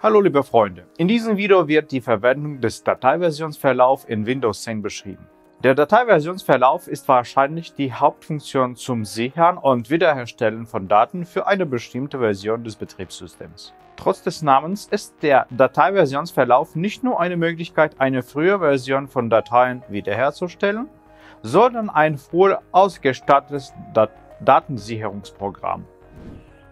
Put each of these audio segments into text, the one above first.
Hallo liebe Freunde, in diesem Video wird die Verwendung des Dateiversionsverlaufs in Windows 10 beschrieben. Der Dateiversionsverlauf ist wahrscheinlich die Hauptfunktion zum Sichern und Wiederherstellen von Daten für eine bestimmte Version des Betriebssystems. Trotz des Namens ist der Dateiversionsverlauf nicht nur eine Möglichkeit, eine frühe Version von Dateien wiederherzustellen, sondern ein voll ausgestattetes Dat Datensicherungsprogramm.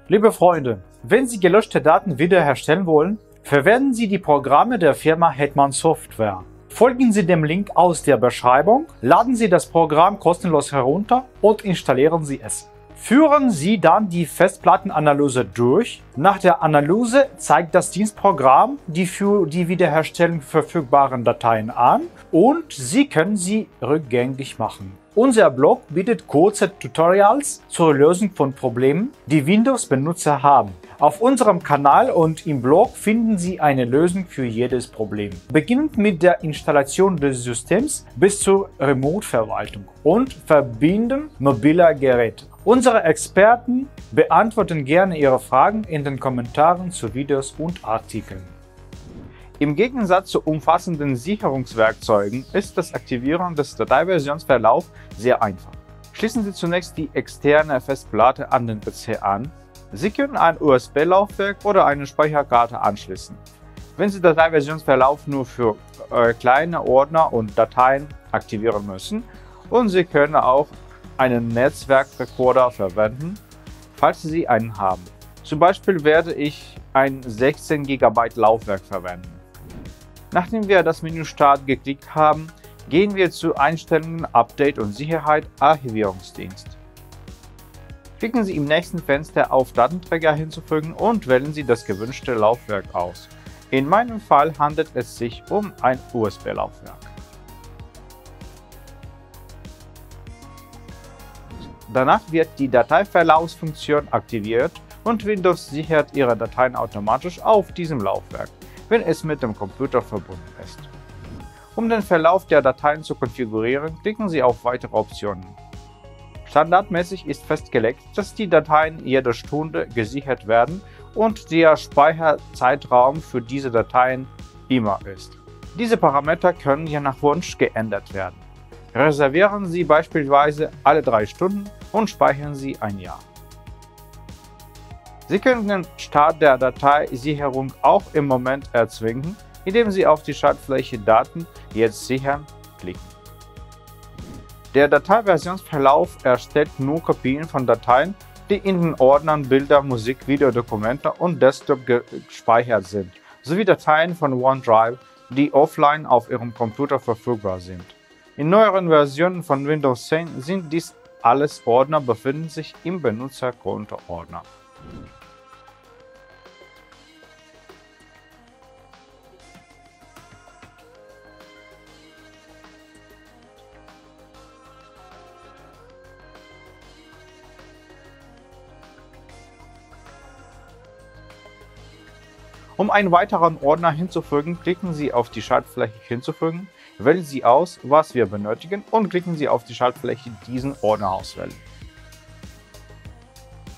Liebe Freunde, wenn Sie gelöschte Daten wiederherstellen wollen, verwenden Sie die Programme der Firma Hetman Software. Folgen Sie dem Link aus der Beschreibung, laden Sie das Programm kostenlos herunter und installieren Sie es. Führen Sie dann die Festplattenanalyse durch. Nach der Analyse zeigt das Dienstprogramm die für die Wiederherstellung verfügbaren Dateien an und Sie können sie rückgängig machen. Unser Blog bietet kurze Tutorials zur Lösung von Problemen, die Windows-Benutzer haben. Auf unserem Kanal und im Blog finden Sie eine Lösung für jedes Problem. Beginnend mit der Installation des Systems bis zur Remote-Verwaltung und Verbinden mobiler Geräte. Unsere Experten beantworten gerne Ihre Fragen in den Kommentaren zu Videos und Artikeln. Im Gegensatz zu umfassenden Sicherungswerkzeugen ist das Aktivieren des Dateiversionsverlaufs sehr einfach. Schließen Sie zunächst die externe Festplatte an den PC an. Sie können ein USB-Laufwerk oder eine Speicherkarte anschließen. Wenn Sie Dateiversionsverlauf nur für äh, kleine Ordner und Dateien aktivieren müssen und Sie können auch einen Netzwerkrekorder verwenden, falls Sie einen haben. Zum Beispiel werde ich ein 16 GB Laufwerk verwenden. Nachdem wir das Menü Start geklickt haben, gehen wir zu Einstellungen Update und Sicherheit Archivierungsdienst. Klicken Sie im nächsten Fenster auf Datenträger hinzufügen und wählen Sie das gewünschte Laufwerk aus. In meinem Fall handelt es sich um ein USB-Laufwerk. Danach wird die Dateiverlaufsfunktion aktiviert und Windows sichert Ihre Dateien automatisch auf diesem Laufwerk wenn es mit dem Computer verbunden ist. Um den Verlauf der Dateien zu konfigurieren, klicken Sie auf Weitere Optionen. Standardmäßig ist festgelegt, dass die Dateien jede Stunde gesichert werden und der Speicherzeitraum für diese Dateien immer ist. Diese Parameter können je nach Wunsch geändert werden. Reservieren Sie beispielsweise alle drei Stunden und speichern Sie ein Jahr. Sie können den Start der Dateisicherung auch im Moment erzwingen, indem Sie auf die Schaltfläche Daten jetzt sichern klicken. Der Dateiversionsverlauf erstellt nur Kopien von Dateien, die in den Ordnern Bilder, Musik, Videodokumente und Desktop gespeichert sind, sowie Dateien von OneDrive, die offline auf Ihrem Computer verfügbar sind. In neueren Versionen von Windows 10 sind dies alles Ordner befinden sich im Benutzerkonto-Ordner. Um einen weiteren Ordner hinzufügen, klicken Sie auf die Schaltfläche Hinzufügen, wählen Sie aus, was wir benötigen und klicken Sie auf die Schaltfläche diesen Ordner auswählen.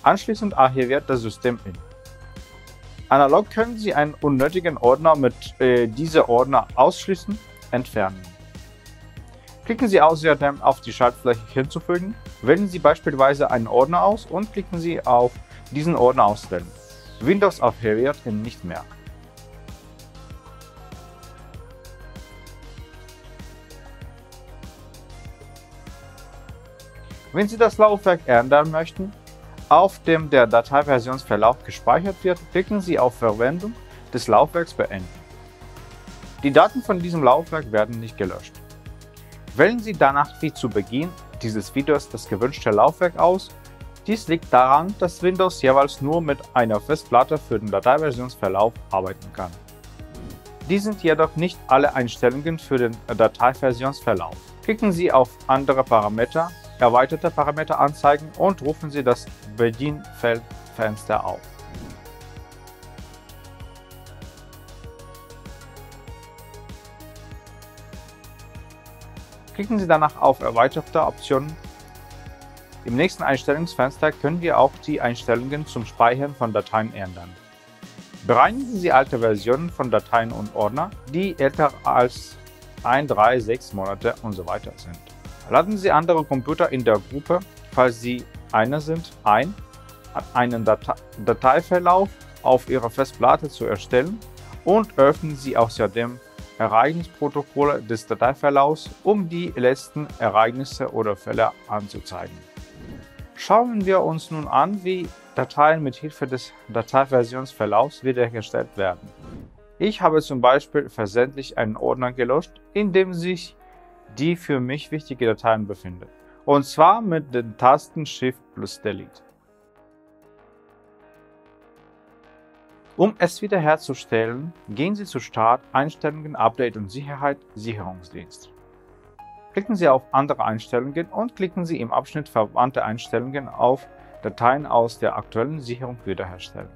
Anschließend archiviert das System in. Analog können Sie einen unnötigen Ordner mit äh, dieser Ordner ausschließen, entfernen. Klicken Sie außerdem auf die Schaltfläche Hinzufügen, wählen Sie beispielsweise einen Ordner aus und klicken Sie auf diesen Ordner auswählen. Windows archiviert ihn nicht mehr. Wenn Sie das Laufwerk ändern möchten, auf dem der Dateiversionsverlauf gespeichert wird, klicken Sie auf Verwendung des Laufwerks beenden. Die Daten von diesem Laufwerk werden nicht gelöscht. Wählen Sie danach wie zu Beginn dieses Videos das gewünschte Laufwerk aus dies liegt daran, dass Windows jeweils nur mit einer Festplatte für den Dateiversionsverlauf arbeiten kann. Dies sind jedoch nicht alle Einstellungen für den Dateiversionsverlauf. Klicken Sie auf Andere Parameter, Erweiterte Parameter anzeigen und rufen Sie das Bedienfeldfenster auf. Klicken Sie danach auf Erweiterte Optionen im nächsten Einstellungsfenster können wir auch die Einstellungen zum Speichern von Dateien ändern. Bereinigen Sie alte Versionen von Dateien und Ordner, die älter als 1, 3, 6 Monate und so sind. Laden Sie andere Computer in der Gruppe, falls Sie einer sind, ein, einen Date Dateiverlauf auf Ihrer Festplatte zu erstellen und öffnen Sie außerdem Ereignisprotokolle des Dateiverlaufs, um die letzten Ereignisse oder Fälle anzuzeigen. Schauen wir uns nun an, wie Dateien mit Hilfe des Dateiversionsverlaufs wiederhergestellt werden. Ich habe zum Beispiel versendlich einen Ordner gelöscht, in dem sich die für mich wichtige Dateien befindet. Und zwar mit den Tasten Shift plus Delete. Um es wiederherzustellen, gehen Sie zu Start, Einstellungen, Update und Sicherheit, Sicherungsdienst. Klicken Sie auf Andere Einstellungen und klicken Sie im Abschnitt Verwandte Einstellungen auf Dateien aus der aktuellen Sicherung wiederherstellen.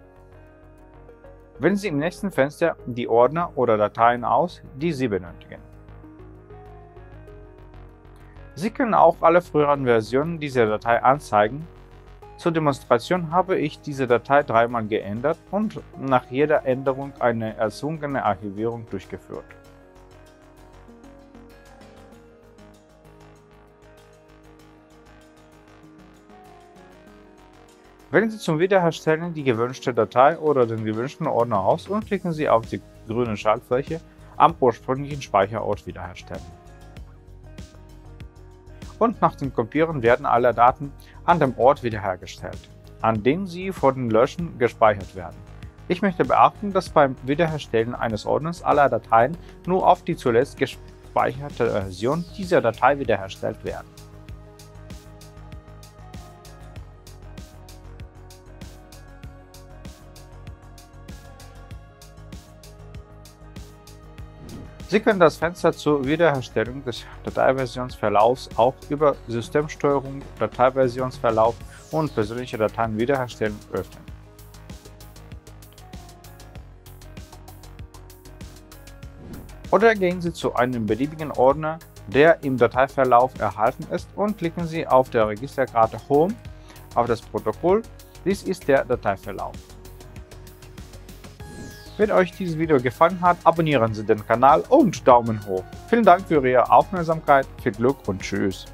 Wählen Sie im nächsten Fenster die Ordner oder Dateien aus, die Sie benötigen. Sie können auch alle früheren Versionen dieser Datei anzeigen. Zur Demonstration habe ich diese Datei dreimal geändert und nach jeder Änderung eine erzwungene Archivierung durchgeführt. Wählen Sie zum Wiederherstellen die gewünschte Datei oder den gewünschten Ordner aus und klicken Sie auf die grüne Schaltfläche am ursprünglichen Speicherort wiederherstellen. Und nach dem Kopieren werden alle Daten an dem Ort wiederhergestellt, an dem sie vor dem Löschen gespeichert werden. Ich möchte beachten, dass beim Wiederherstellen eines Ordners aller Dateien nur auf die zuletzt gespeicherte Version dieser Datei wiederhergestellt werden. Sie können das Fenster zur Wiederherstellung des Dateiversionsverlaufs auch über Systemsteuerung, Dateiversionsverlauf und persönliche Dateien wiederherstellen öffnen. Oder gehen Sie zu einem beliebigen Ordner, der im Dateiverlauf erhalten ist und klicken Sie auf der Registerkarte Home auf das Protokoll. Dies ist der Dateiverlauf. Wenn euch dieses Video gefallen hat, abonnieren Sie den Kanal und Daumen hoch. Vielen Dank für Ihre Aufmerksamkeit, viel Glück und Tschüss.